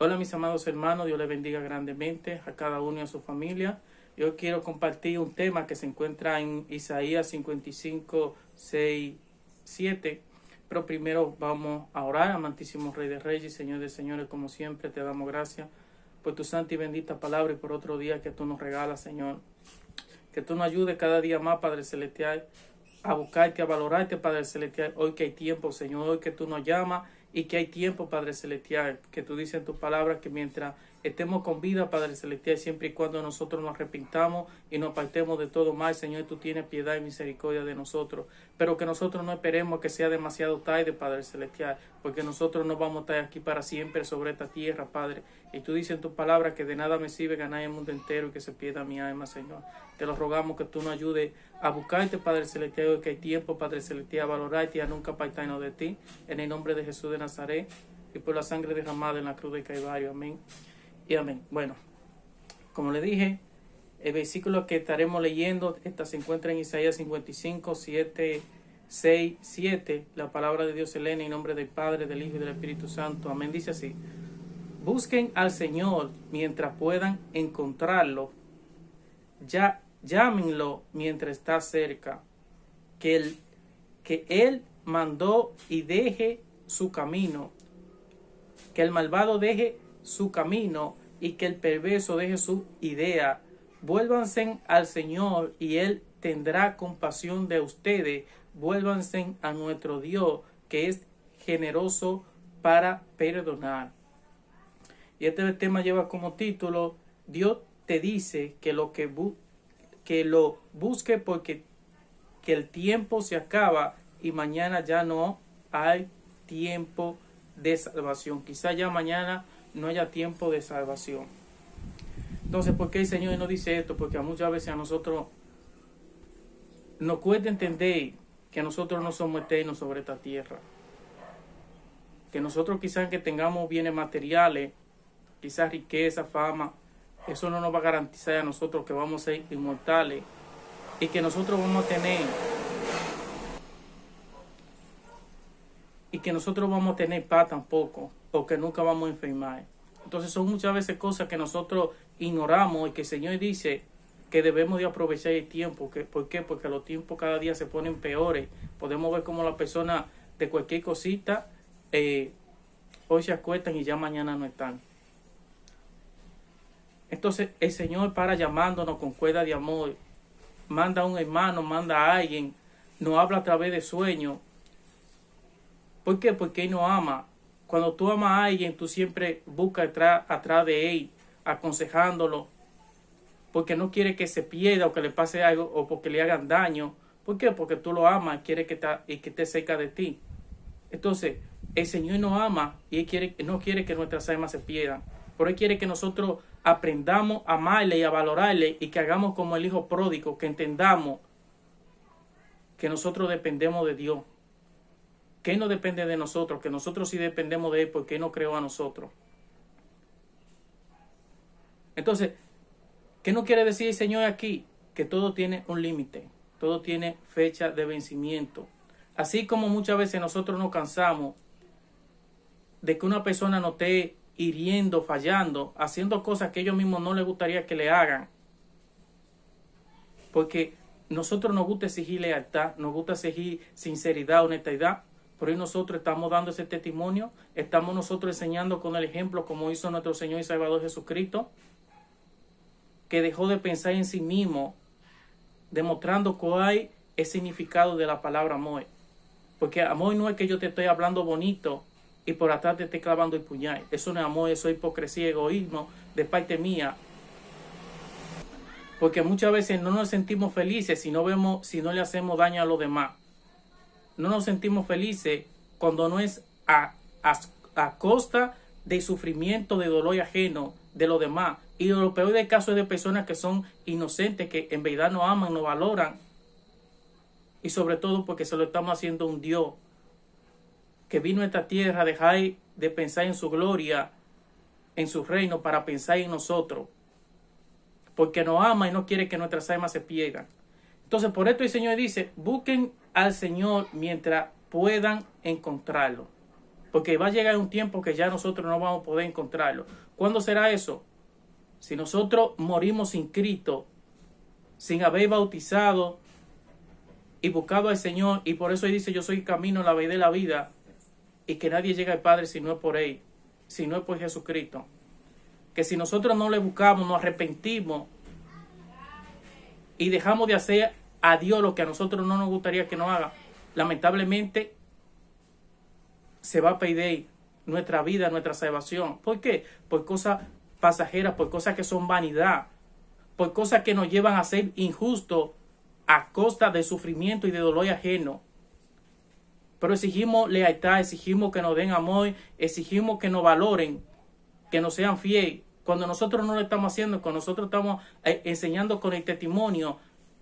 Hola mis amados hermanos, Dios les bendiga grandemente a cada uno y a su familia. Yo quiero compartir un tema que se encuentra en Isaías 55, 6, 7. Pero primero vamos a orar, amantísimo Rey de Reyes, Señor de Señores, como siempre te damos gracias por tu santa y bendita palabra y por otro día que tú nos regalas, Señor. Que tú nos ayudes cada día más, Padre Celestial, a buscarte, a valorarte, Padre Celestial, hoy que hay tiempo, Señor, hoy que tú nos llamas y que hay tiempo, Padre Celestial, que tú dices en tu palabra que mientras estemos con vida, Padre Celestial, siempre y cuando nosotros nos arrepintamos y nos apartemos de todo mal, Señor, tú tienes piedad y misericordia de nosotros. Pero que nosotros no esperemos que sea demasiado tarde, Padre Celestial, porque nosotros no vamos a estar aquí para siempre sobre esta tierra, Padre. Y tú dices en tu palabra que de nada me sirve ganar el mundo entero y que se pierda mi alma, Señor. Te lo rogamos que tú nos ayudes a buscarte, Padre Celestial, que hay tiempo, Padre Celestial, a valorarte y a nunca apartarnos de ti. En el nombre de Jesús de Nazaret y por la sangre derramada en la cruz de Calvario. Amén y amén. Bueno, como le dije, el versículo que estaremos leyendo esta se encuentra en Isaías 55, 7, 6, 7. La palabra de Dios elena en nombre del Padre, del Hijo y del Espíritu Santo. Amén. Dice así. Busquen al Señor mientras puedan encontrarlo. Ya, llámenlo mientras está cerca. Que que él mandó y deje su camino. Que el malvado deje su camino y que el perverso deje su idea. Vuélvanse al Señor y Él tendrá compasión de ustedes. Vuélvanse a nuestro Dios que es generoso para perdonar. Y este tema lleva como título Dios te dice que lo que, que lo busque porque que el tiempo se acaba y mañana ya no hay tiempo de salvación. Quizá ya mañana no haya tiempo de salvación. Entonces, ¿por qué el Señor no dice esto? Porque muchas veces a nosotros nos cuesta entender que nosotros no somos eternos sobre esta tierra. Que nosotros quizás que tengamos bienes materiales, quizás riqueza, fama, eso no nos va a garantizar a nosotros que vamos a ser inmortales y que nosotros vamos a tener y que nosotros vamos a tener paz tampoco o que nunca vamos a enfermar. Entonces son muchas veces cosas que nosotros ignoramos y que el Señor dice que debemos de aprovechar el tiempo. Que, ¿Por qué? Porque los tiempos cada día se ponen peores. Podemos ver como la persona de cualquier cosita eh, hoy se acuestan y ya mañana no están. Entonces el Señor para llamándonos con cuerda de amor, manda a un hermano, manda a alguien, nos habla a través de sueños. ¿Por qué? Porque Él nos ama cuando tú amas a alguien, tú siempre buscas atrás, atrás de él, aconsejándolo, porque no quiere que se pierda o que le pase algo o porque le hagan daño. ¿Por qué? Porque tú lo amas, quiere que, y que esté cerca de ti. Entonces, el Señor nos ama y quiere, no quiere que nuestras almas se pierdan. Pero Él quiere que nosotros aprendamos a amarle y a valorarle y que hagamos como el Hijo pródigo, que entendamos que nosotros dependemos de Dios que no depende de nosotros, que nosotros sí dependemos de Él porque Él no creó a nosotros. Entonces, ¿qué no quiere decir el Señor aquí? Que todo tiene un límite, todo tiene fecha de vencimiento. Así como muchas veces nosotros nos cansamos de que una persona nos esté hiriendo, fallando, haciendo cosas que ellos mismos no les gustaría que le hagan. Porque nosotros nos gusta exigir lealtad, nos gusta exigir sinceridad, honestidad, por ahí nosotros estamos dando ese testimonio, estamos nosotros enseñando con el ejemplo como hizo nuestro Señor y Salvador Jesucristo, que dejó de pensar en sí mismo, demostrando cuál el significado de la palabra amor. Porque amor no es que yo te estoy hablando bonito y por atrás te esté clavando el puñal. Eso no es amor, eso es hipocresía, egoísmo de parte mía. Porque muchas veces no nos sentimos felices si no vemos, si no le hacemos daño a los demás no nos sentimos felices cuando no es a, a, costa de sufrimiento, de dolor ajeno de los demás. Y lo peor del caso es de personas que son inocentes, que en verdad no aman, no valoran. Y sobre todo porque se lo estamos haciendo un Dios que vino a esta tierra a dejar de pensar en su gloria, en su reino, para pensar en nosotros. Porque nos ama y no quiere que nuestras almas se pierdan. Entonces, por esto el Señor dice, busquen al Señor mientras puedan encontrarlo. Porque va a llegar un tiempo que ya nosotros no vamos a poder encontrarlo. ¿Cuándo será eso? Si nosotros morimos sin Cristo, sin haber bautizado y buscado al Señor, y por eso Él dice, yo soy el camino, la vida y la vida, y que nadie llega al Padre si no es por Él, si no es por Jesucristo. Que si nosotros no le buscamos, nos arrepentimos y dejamos de hacer a Dios lo que a nosotros no nos gustaría que nos haga, lamentablemente se va a pedir nuestra vida, nuestra salvación. ¿Por qué? Por cosas pasajeras, por cosas que son vanidad, por cosas que nos llevan a ser injustos a costa de sufrimiento y de dolor ajeno. Pero exigimos lealtad, exigimos que nos den amor, exigimos que nos valoren, que nos sean fieles. Cuando nosotros no lo estamos haciendo, cuando nosotros estamos eh, enseñando con el testimonio,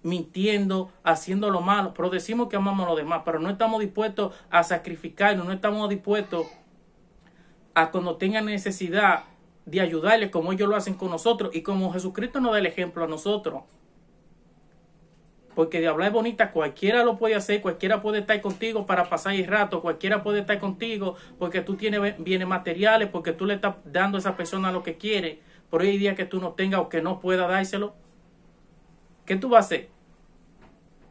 mintiendo, haciendo lo malo, pero decimos que amamos a los demás, pero no estamos dispuestos a sacrificarnos, no estamos dispuestos a cuando tengan necesidad de ayudarles como ellos lo hacen con nosotros y como Jesucristo nos da el ejemplo a nosotros. Porque de hablar bonita cualquiera lo puede hacer, cualquiera puede estar contigo para pasar el rato, cualquiera puede estar contigo porque tú tienes bienes materiales, porque tú le estás dando a esa persona lo que quiere, pero hay día que tú no tengas o que no pueda dárselo. ¿Qué tú vas a hacer?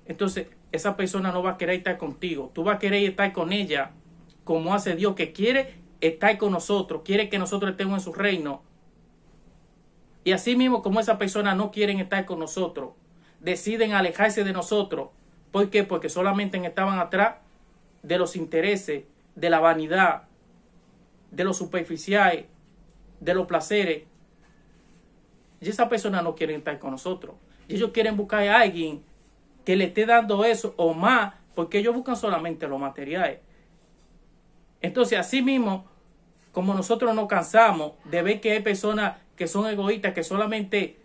Entonces, esa persona no va a querer estar contigo. Tú vas a querer estar con ella como hace Dios, que quiere estar con nosotros, quiere que nosotros estemos en su reino. Y así mismo como esa persona no quieren estar con nosotros, deciden alejarse de nosotros. ¿Por qué? Porque solamente estaban atrás de los intereses, de la vanidad, de lo superficial, de los placeres. Y esa persona no quiere estar con nosotros. Ellos quieren buscar a alguien que le esté dando eso o más, porque ellos buscan solamente los materiales. Entonces, así mismo, como nosotros nos cansamos de ver que hay personas que son egoístas, que solamente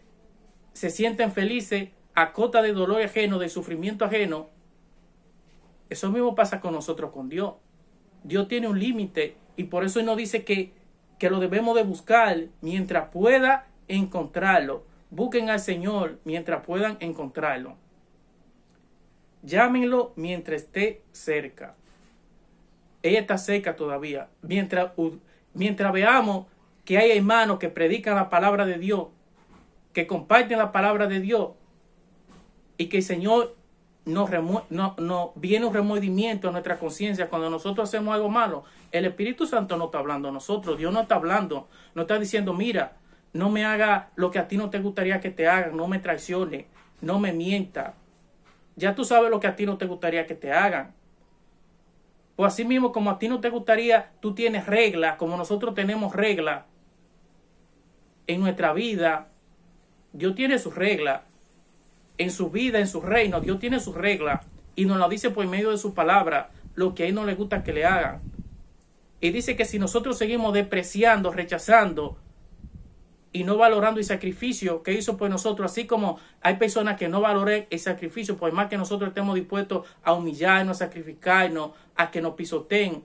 se sienten felices a costa de dolor ajeno, de sufrimiento ajeno, eso mismo pasa con nosotros, con Dios. Dios tiene un límite y por eso nos dice que, que lo debemos de buscar mientras pueda encontrarlo. Busquen al Señor mientras puedan encontrarlo. Llámenlo mientras esté cerca. Ella está cerca todavía. Mientras, mientras veamos que hay hermanos que predican la palabra de Dios, que comparten la palabra de Dios y que el Señor nos, no, viene un remordimiento a nuestra conciencia cuando nosotros hacemos algo malo. El Espíritu Santo no está hablando a nosotros, Dios no está hablando, no está diciendo, mira, no me haga lo que a ti no te gustaría que te hagan, no me traicione, no me mienta, ya tú sabes lo que a ti no te gustaría que te hagan. O así mismo como a ti no te gustaría, tú tienes reglas, como nosotros tenemos reglas en nuestra vida. Dios tiene sus reglas. En su vida, en su reino, Dios tiene sus reglas. Y nos lo dice por medio de su palabra, lo que a él no le gusta que le hagan. Y dice que si nosotros seguimos despreciando, rechazando y no valorando el sacrificio que hizo por nosotros, así como hay personas que no valoran el sacrificio, por más que nosotros estemos dispuestos a humillarnos, a sacrificarnos, a que nos pisoteen,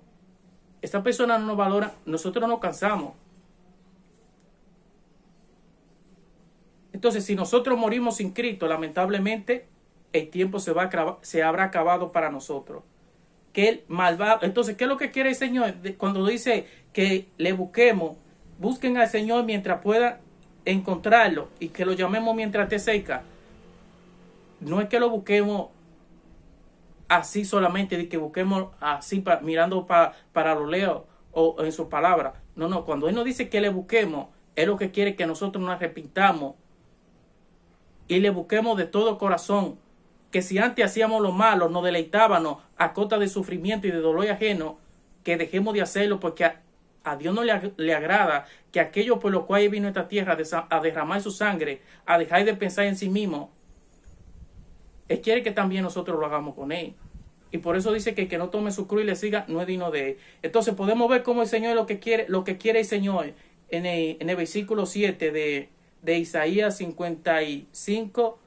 esta persona no nos valora, nosotros nos cansamos. Entonces, si nosotros morimos sin Cristo, lamentablemente, el tiempo se, va se habrá acabado para nosotros. Que el malvado, entonces, ¿qué es lo que quiere el Señor? Cuando dice que le busquemos, busquen al Señor mientras puedan encontrarlo y que lo llamemos mientras esté cerca. No es que lo busquemos así solamente, de que busquemos así mirando para lo leo o en su palabra. No, no, cuando Él nos dice que le busquemos, es lo que quiere que nosotros nos arrepintamos y le busquemos de todo corazón. Que si antes hacíamos lo malo, nos deleitábamos a costa de sufrimiento y de dolor ajeno, que dejemos de hacerlo porque a Dios no le, agrada que aquello por lo cual vino a esta tierra a derramar su sangre, a dejar de pensar en sí mismo, Él quiere que también nosotros lo hagamos con Él. Y por eso dice que el que no tome su cruz y le siga no es digno de Él. Entonces podemos ver cómo el Señor lo que quiere, lo que quiere el Señor en el, versículo 7 de, de Isaías 55,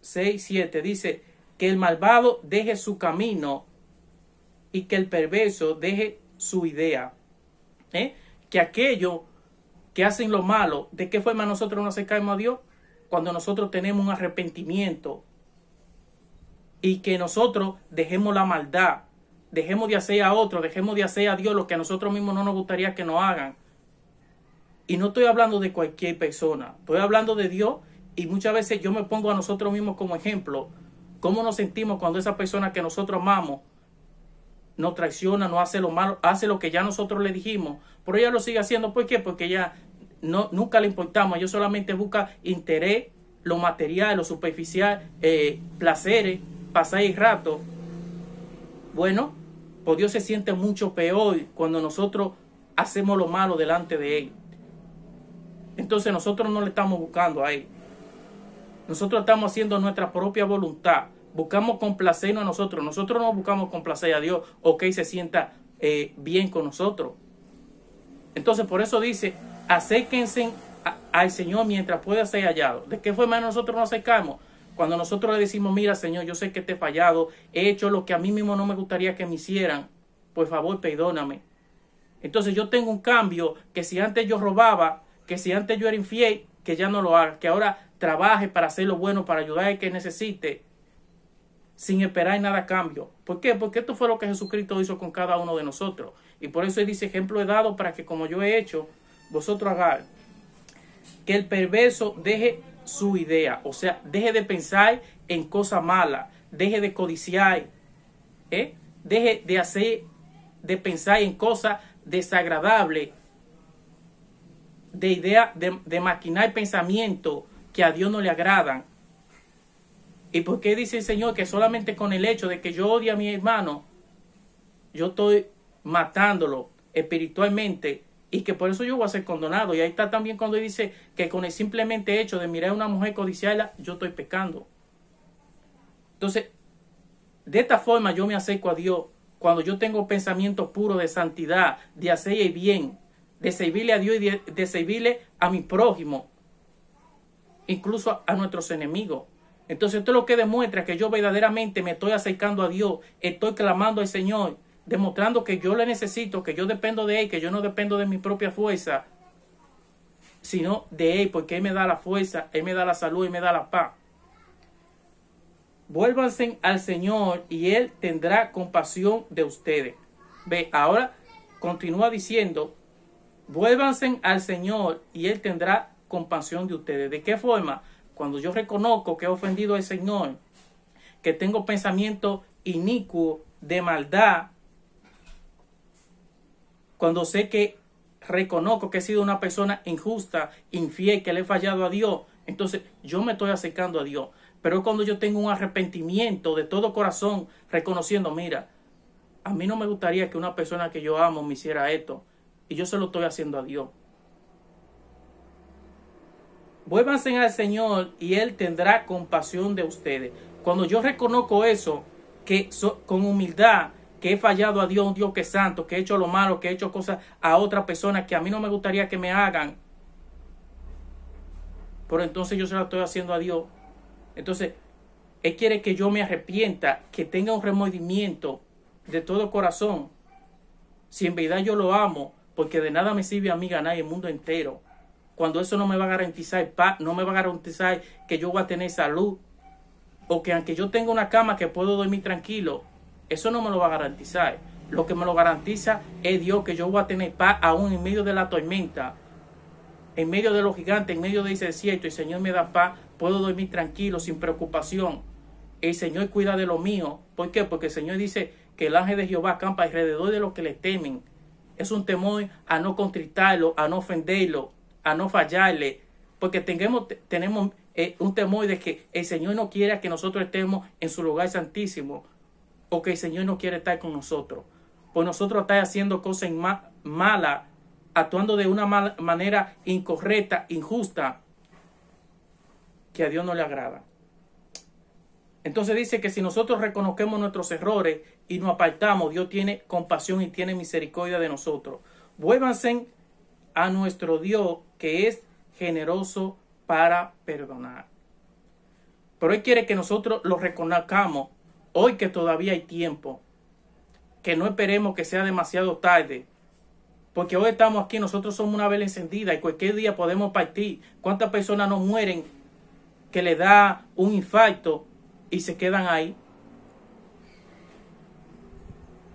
6, 7. Dice que el malvado deje su camino y que el perverso deje su idea. ¿Eh? que aquello que hacen lo malo, ¿de qué forma nosotros nos acercamos a Dios? Cuando nosotros tenemos un arrepentimiento y que nosotros dejemos la maldad, dejemos de hacer a otros, dejemos de hacer a Dios lo que a nosotros mismos no nos gustaría que nos hagan. Y no estoy hablando de cualquier persona, estoy hablando de Dios y muchas veces yo me pongo a nosotros mismos como ejemplo, cómo nos sentimos cuando esa persona que nosotros amamos nos traiciona, no hace lo malo, hace lo que ya nosotros le dijimos, pero ella lo sigue haciendo, ¿por qué? Porque ella no, nunca le importamos, ella solamente busca interés, lo material, lo superficial, eh, placeres, pasar el rato. Bueno, pues Dios se siente mucho peor cuando nosotros hacemos lo malo delante de Él. Entonces nosotros no le estamos buscando a Él. Nosotros estamos haciendo nuestra propia voluntad. Buscamos complacernos a nosotros. Nosotros no buscamos complacer a Dios o que Él se sienta eh, bien con nosotros. Entonces por eso dice, acérquense al Señor mientras pueda ser hallado. ¿De qué forma nosotros nos acercamos? Cuando nosotros le decimos, mira Señor, yo sé que te he fallado, he hecho lo que a mí mismo no me gustaría que me hicieran, por favor perdóname. Entonces yo tengo un cambio que si antes yo robaba, que si antes yo era infiel, que ya no lo haga, que ahora trabaje para hacer lo bueno, para ayudar al que necesite, sin esperar nada a cambio. ¿Por qué? Porque esto fue lo que Jesucristo hizo con cada uno de nosotros. Y por eso Él dice, ejemplo he dado para que como yo he hecho, vosotros hagáis. Que el perverso deje su idea, o sea, deje de pensar en cosas malas, deje de codiciar, ¿eh? deje de hacer, de pensar en cosas desagradables, de idea, de, de maquinar pensamientos que a Dios no le agradan. ¿Y por qué dice el Señor que solamente con el hecho de que yo odie a mi hermano, yo estoy matándolo espiritualmente y que por eso yo voy a ser condonado. Y ahí está también cuando dice que con el simplemente hecho de mirar a una mujer codiciarla, yo estoy pecando. Entonces, de esta forma yo me acerco a Dios cuando yo tengo pensamiento puro de santidad, de hacer el bien, de servirle a Dios y de, servirle a mi prójimo, incluso a nuestros enemigos. Entonces esto es lo que demuestra que yo verdaderamente me estoy acercando a Dios, estoy clamando al Señor demostrando que yo le necesito, que yo dependo de Él, que yo no dependo de mi propia fuerza, sino de Él, porque Él me da la fuerza, Él me da la salud, y me da la paz. Vuélvanse al Señor y Él tendrá compasión de ustedes. Ve, ahora continúa diciendo, vuélvanse al Señor y Él tendrá compasión de ustedes. ¿De qué forma? Cuando yo reconozco que he ofendido al Señor, que tengo pensamiento inicuo de maldad, cuando sé que reconozco que he sido una persona injusta, infiel, que le he fallado a Dios, entonces yo me estoy acercando a Dios. Pero cuando yo tengo un arrepentimiento de todo corazón, reconociendo, mira, a mí no me gustaría que una persona que yo amo me hiciera esto, y yo se lo estoy haciendo a Dios. Vuélvanse al Señor y Él tendrá compasión de ustedes. Cuando yo reconozco eso, que con humildad que he fallado a Dios, un Dios que es santo, que he hecho lo malo, que he hecho cosas a otra persona que a mí no me gustaría que me hagan. Pero entonces yo se lo estoy haciendo a Dios. Entonces, Él quiere que yo me arrepienta, que tenga un remordimiento de todo corazón. Si en verdad yo lo amo, porque de nada me sirve a mí ganar el mundo entero. Cuando eso no me va a garantizar paz, no me va a garantizar que yo voy a tener salud. O que aunque yo tenga una cama que puedo dormir tranquilo, eso no me lo va a garantizar. Lo que me lo garantiza es Dios que yo voy a tener paz aún en medio de la tormenta, en medio de los gigantes, en medio de ese desierto. El Señor me da paz, puedo dormir tranquilo, sin preocupación. El Señor cuida de lo mío. ¿Por qué? Porque el Señor dice que el ángel de Jehová acampa alrededor de los que le temen. Es un temor a no contritarlo, a no ofenderlo, a no fallarle. Porque tengamos, tenemos eh, un temor de que el Señor no quiera que nosotros estemos en su lugar santísimo o que el Señor no quiere estar con nosotros. Pues nosotros estamos haciendo cosas malas, actuando de una manera incorrecta, injusta, que a Dios no le agrada. Entonces dice que si nosotros reconocemos nuestros errores y nos apartamos, Dios tiene compasión y tiene misericordia de nosotros. Vuélvanse a nuestro Dios que es generoso para perdonar. Pero Él quiere que nosotros lo reconozcamos Hoy que todavía hay tiempo, que no esperemos que sea demasiado tarde, porque hoy estamos aquí, nosotros somos una vela encendida y cualquier día podemos partir. ¿Cuántas personas no mueren que le da un infarto y se quedan ahí?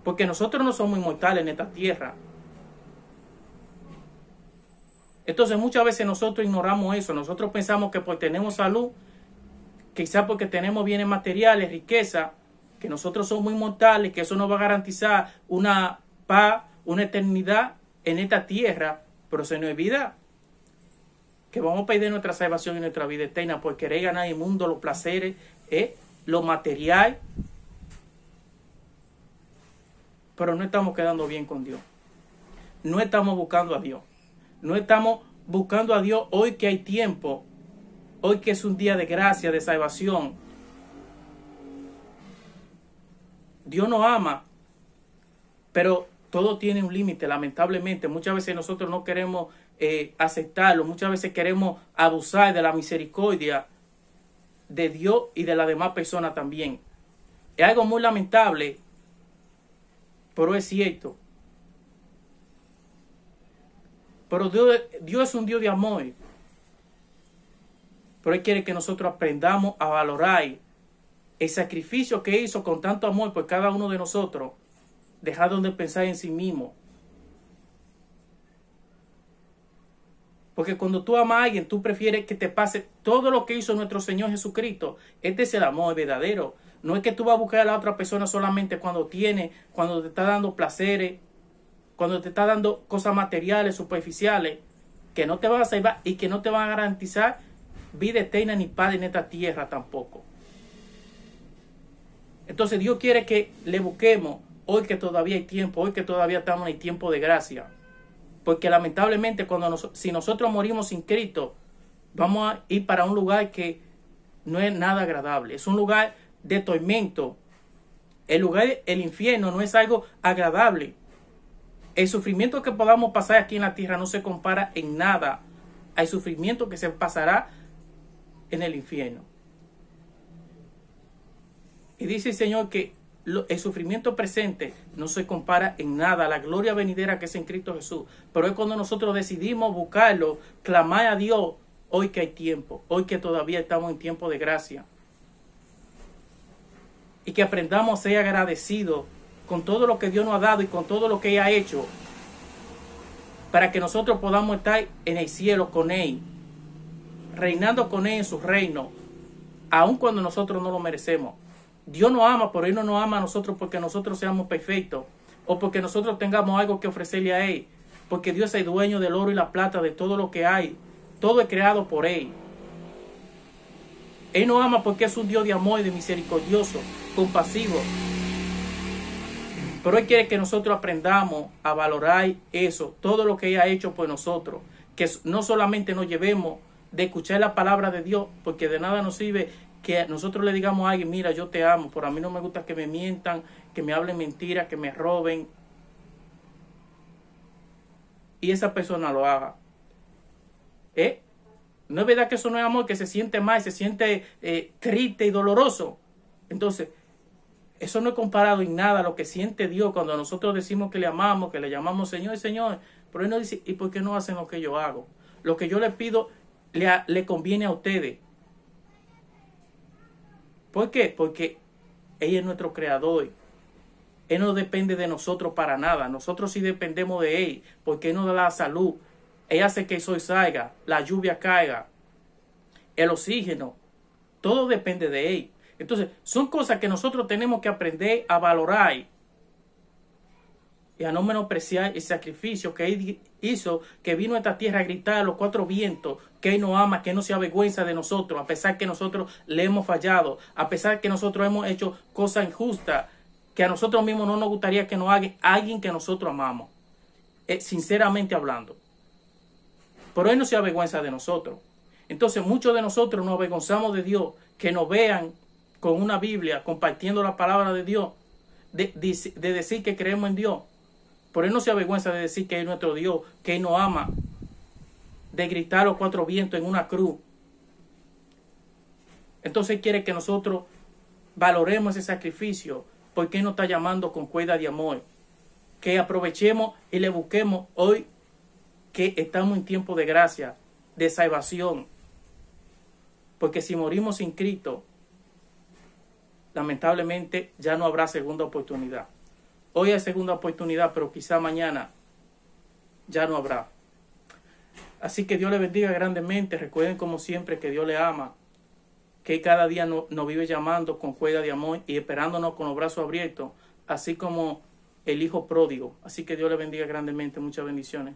Porque nosotros no somos inmortales en esta tierra. Entonces muchas veces nosotros ignoramos eso. Nosotros pensamos que pues tenemos salud, quizás porque tenemos bienes materiales, riqueza, que nosotros somos inmortales, que eso nos va a garantizar una paz, una eternidad en esta tierra, pero se nos olvida que vamos a perder nuestra salvación y nuestra vida eterna por querer ganar el mundo, los placeres, ¿eh? lo material, pero no estamos quedando bien con Dios. No estamos buscando a Dios. No estamos buscando a Dios hoy que hay tiempo, hoy que es un día de gracia, de salvación. Dios nos ama, pero todo tiene un límite, lamentablemente. Muchas veces nosotros no queremos eh, aceptarlo, muchas veces queremos abusar de la misericordia de Dios y de las demás personas también. Es algo muy lamentable, pero es cierto. Pero Dios, Dios es un Dios de amor. Pero Él quiere que nosotros aprendamos a valorar el sacrificio que hizo con tanto amor por cada uno de nosotros, dejando de pensar en sí mismo. Porque cuando tú amas a alguien, tú prefieres que te pase todo lo que hizo nuestro Señor Jesucristo. Este es el amor verdadero. No es que tú vas a buscar a la otra persona solamente cuando tiene, cuando te está dando placeres, cuando te está dando cosas materiales, superficiales, que no te van a salvar y que no te van a garantizar vida eterna ni paz en esta tierra tampoco. Entonces Dios quiere que le busquemos hoy que todavía hay tiempo, hoy que todavía estamos en el tiempo de gracia. Porque lamentablemente cuando si nosotros morimos sin Cristo, vamos a ir para un lugar que no es nada agradable. Es un lugar de tormento. El lugar, el infierno no es algo agradable. El sufrimiento que podamos pasar aquí en la tierra no se compara en nada al sufrimiento que se pasará en el infierno. Y dice el Señor que el sufrimiento presente no se compara en nada a la gloria venidera que es en Cristo Jesús. Pero es cuando nosotros decidimos buscarlo, clamar a Dios, hoy que hay tiempo, hoy que todavía estamos en tiempo de gracia. Y que aprendamos a ser agradecidos con todo lo que Dios nos ha dado y con todo lo que Él ha hecho, para que nosotros podamos estar en el cielo con Él, reinando con Él en su reino, aun cuando nosotros no lo merecemos. Dios nos ama, pero Él no nos ama a nosotros porque nosotros seamos perfectos o porque nosotros tengamos algo que ofrecerle a Él, porque Dios es el dueño del oro y la plata, de todo lo que hay, todo es creado por Él. Él nos ama porque es un Dios de amor y de misericordioso, compasivo, pero Él quiere que nosotros aprendamos a valorar eso, todo lo que Él ha hecho por nosotros. Que no solamente nos llevemos de escuchar la palabra de Dios, porque de nada nos sirve que nosotros le digamos a alguien, mira, yo te amo, pero a mí no me gusta que me mientan, que me hablen mentiras, que me roben. Y esa persona lo haga. ¿Eh? No es verdad que eso no es amor, que se siente mal, se siente eh, triste y doloroso. Entonces, eso no es comparado en nada a lo que siente Dios cuando nosotros decimos que le amamos, que le llamamos Señor y Señor. Pero Él nos dice, ¿y por qué no hacen lo que yo hago? Lo que yo le pido le, le conviene a ustedes. ¿Por qué? Porque ella es nuestro creador. Él no depende de nosotros para nada. Nosotros sí dependemos de Él, porque Él nos da la salud. Él hace que el sol salga, la lluvia caiga, el oxígeno. Todo depende de Él. Entonces, son cosas que nosotros tenemos que aprender a valorar y a no menospreciar el sacrificio que Él hizo, que vino a esta tierra a gritar a los cuatro vientos, que Él nos ama, que no se avergüenza de nosotros, a pesar que nosotros le hemos fallado, a pesar que nosotros hemos hecho cosas injustas, que a nosotros mismos no nos gustaría que nos haga alguien que nosotros amamos, eh, sinceramente hablando. Pero Él no se avergüenza de nosotros. Entonces muchos de nosotros nos avergonzamos de Dios, que nos vean con una Biblia, compartiendo la palabra de Dios, de, decir que creemos en Dios. Por él no se avergüenza de decir que es nuestro Dios, que Él nos ama, de gritar los cuatro vientos en una cruz. Entonces quiere que nosotros valoremos ese sacrificio, porque Él nos está llamando con cuerda de amor. Que aprovechemos y le busquemos hoy que estamos en tiempo de gracia, de salvación. Porque si morimos sin Cristo, lamentablemente ya no habrá segunda oportunidad. Hoy hay segunda oportunidad, pero quizá mañana ya no habrá. Así que Dios le bendiga grandemente. Recuerden como siempre que Dios le ama, que cada día nos no vive llamando con cuerda de amor y esperándonos con los brazos abiertos, así como el Hijo pródigo. Así que Dios le bendiga grandemente. Muchas bendiciones.